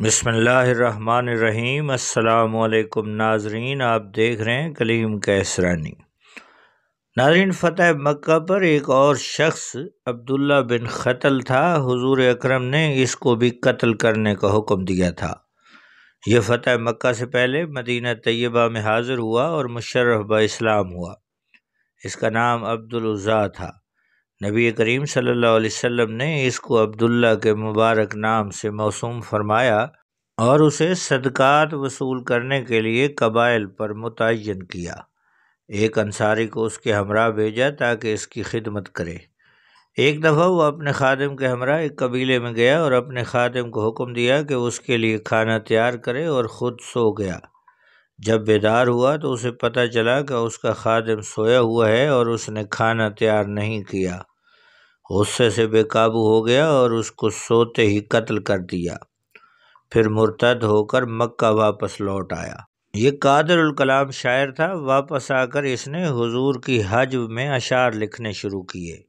बसमीम अल्लाम नाजरीन, आप देख रहे हैं कलीम कैसरानी नाजरीन, फ़तेह मक्का पर एक और शख्स, अब्दुल्ला बिन ख़तल था। हुजूर अकरम ने इसको भी कत्ल करने का हुक्म दिया था। यह फ़तेह मक्का से पहले मदीना तैयबा में हाज़िर हुआ और मुशर्रफ इस्लाम हुआ। इसका नाम अब्दुलज़ा था। नबी करीम सल्लल्लाहु अलैहि वसल्लम ने इसको अब्दुल्ला के मुबारक नाम से मौसूम फरमाया और उसे सदक़ात वसूल करने के लिए कबाइल पर मुतन किया। एक अंसारी को उसके हमरा भेजा ताकि इसकी खिदमत करे। एक दफ़ा वो अपने खादिम के हमरा एक कबीले में गया और अपने खादिम को हुक्म दिया कि उसके लिए खाना तैयार करे और ख़ुद सो गया। जब बेदार हुआ तो उसे पता चला कि उसका खादिम सोया हुआ है और उसने खाना तैयार नहीं किया। गुस्से से बेकाबू हो गया और उसको सोते ही कत्ल कर दिया। फिर मुर्तद होकर मक्का वापस लौट आया। ये कादर कलाम शायर था। वापस आकर इसने हुजूर की हज में अशार लिखने शुरू किए।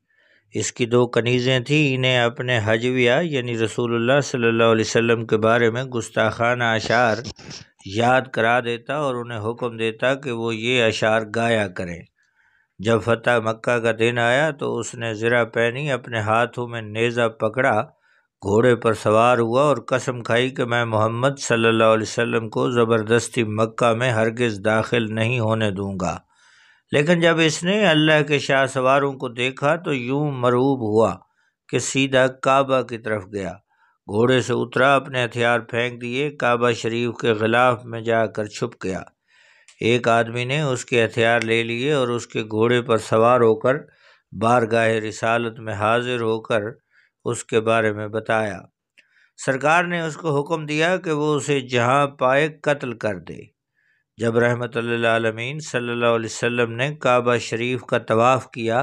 इसकी दो कनीज़ें थीं। इन्हें अपने हजविया यानी रसूलुल्लाह सल्लल्लाहु अलैहि वसल्लम के बारे में गुस्ताखाना अशार याद करा देता और उन्हें हुक्म देता कि वो ये अशार गाया करें। जब फतेह मक्का का दिन आया तो उसने ज़रा पहनी, अपने हाथों में नेज़ा पकड़ा, घोड़े पर सवार हुआ और कसम खाई कि मैं मोहम्मद सल्लल्लाहु अलैहि वसल्लम को ज़बरदस्ती मक्का में हरगिज़ दाखिल नहीं होने दूँगा। लेकिन जब इसने अल्लाह के शाह सवारों को देखा तो यूँ मरूब हुआ कि सीधा काबा की तरफ़ गया। घोड़े से उतरा, अपने हथियार फेंक दिए, काबा शरीफ के ख़िलाफ़ में जाकर छुप गया। एक आदमी ने उसके हथियार ले लिए और उसके घोड़े पर सवार होकर बारगाह रिसालत में हाजिर होकर उसके बारे में बताया। सरकार ने उसको हुक्म दिया कि वो उसे जहाँ पाए कत्ल कर दे। जब रहमत आलमीन सल्लल्लाहु अलैहि ने काबा शरीफ का तवाफ़ किया,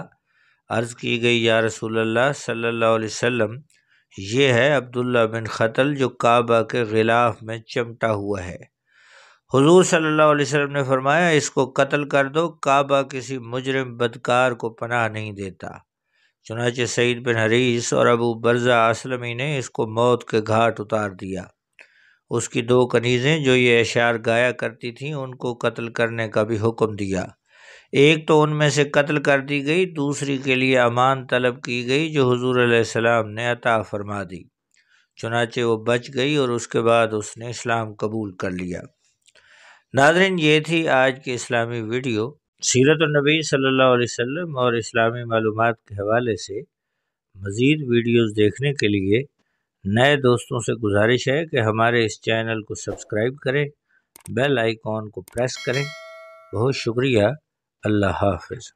अर्ज़ की गई, या रसूलल्लाह सल्लल्लाहु अलैहि वसल्लम ये है अब्दुल्ला बिन ख़तल जो काबा के ग़िलाफ़ में चमटा हुआ है। हुजूर सल्लल्लाहु अलैहि वसल्लम ने फरमाया, इसको कत्ल कर दो, काबा किसी मुजरम बदकार को पनाह नहीं देता। चुनाचे सईद बिन हरीस और अबू बरज़ा असलमी ने इसको मौत के घाट उतार दिया। उसकी दो कनीज़ें जो ये अशार गाया करती थीं, उनको कत्ल करने का भी हुक्म दिया। एक तो उनमें से कत्ल कर दी गई, दूसरी के लिए अमान तलब की गई, जो हुजूर सलाम ने अता फरमा दी। चुनाचे वो बच गई और उसके बाद उसने इस्लाम कबूल कर लिया। नादरीन ये थी आज की इस्लामी वीडियो। सीरत नबी सल्लल्लाहु अलैहि वसल्लम और इस्लामी मालूम के हवाले से मज़ीद वीडियोस देखने के लिए नए दोस्तों से गुजारिश है कि हमारे इस चैनल को सब्सक्राइब करें, बेल आइकॉन को प्रेस करें। बहुत शुक्रिया। अल्लाह हाफिज़।